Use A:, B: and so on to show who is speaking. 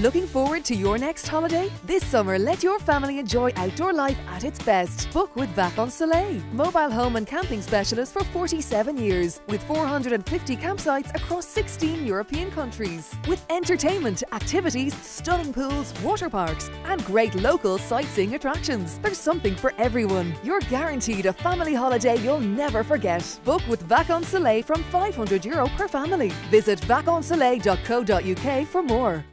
A: Looking forward to your next holiday? This summer, let your family enjoy outdoor life at its best. Book with Vacansoleil, mobile home and camping specialist for 47 years, with 450 campsites across 16 European countries. With entertainment, activities, stunning pools, water parks, and great local sightseeing attractions. There's something for everyone. You're guaranteed a family holiday you'll never forget. Book with Vacansoleil from 500 euro per family. Visit vacansoleil.co.uk for more.